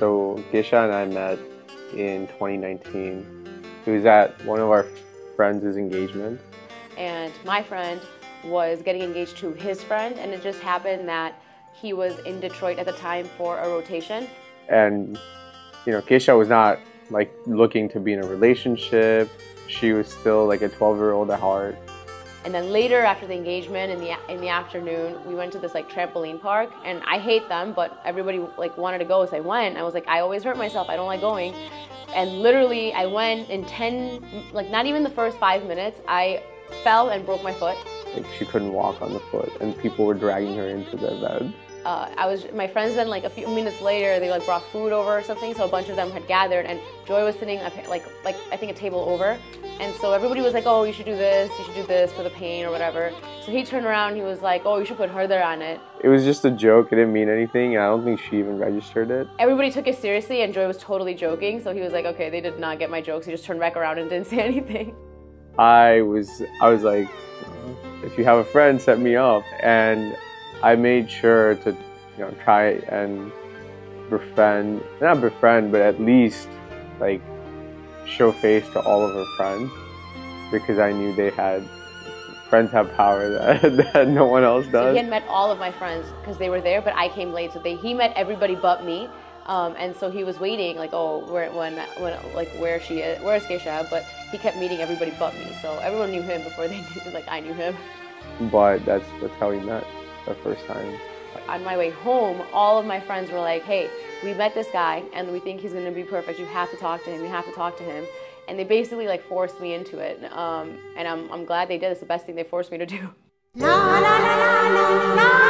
So Kesha and I met in 2019. It was at one of our friends' engagement. And my friend was getting engaged to his friend, and it just happened that he was in Detroit at the time for a rotation. And, you know, Kesha was not like looking to be in a relationship. She was still like a 12 year old at heart. And then later, after the engagement in the in the afternoon, we went to this like trampoline park, and I hate them, but everybody like wanted to go, so I went. I was like, I always hurt myself. I don't like going. And literally, I went in ten, like not even the first five minutes, I fell and broke my foot. Like she couldn't walk on the foot, and people were dragging her into the bed uh, I was my friends then like a few minutes later they like brought food over or something so a bunch of them had gathered and Joy was sitting like like I think a table over and so everybody was like oh you should do this you should do this for the pain or whatever. So he turned around he was like oh you should put her there on it. It was just a joke it didn't mean anything I don't think she even registered it. Everybody took it seriously and Joy was totally joking so he was like okay they did not get my jokes he just turned back around and didn't say anything. I was I was like if you have a friend set me up and I made sure to, you know, try and befriend, not befriend, but at least like show face to all of her friends because I knew they had friends have power that, that no one else does. So he had met all of my friends because they were there, but I came late, so they he met everybody but me. Um, and so he was waiting, like, oh, where, when, when, like, where she is, where is Kesha? But he kept meeting everybody but me, so everyone knew him before they knew, like, I knew him. But that's that's how we met the first time. On my way home, all of my friends were like, hey, we met this guy and we think he's gonna be perfect. You have to talk to him, you have to talk to him. And they basically like forced me into it. Um, and I'm, I'm glad they did. It's the best thing they forced me to do. La, la, la,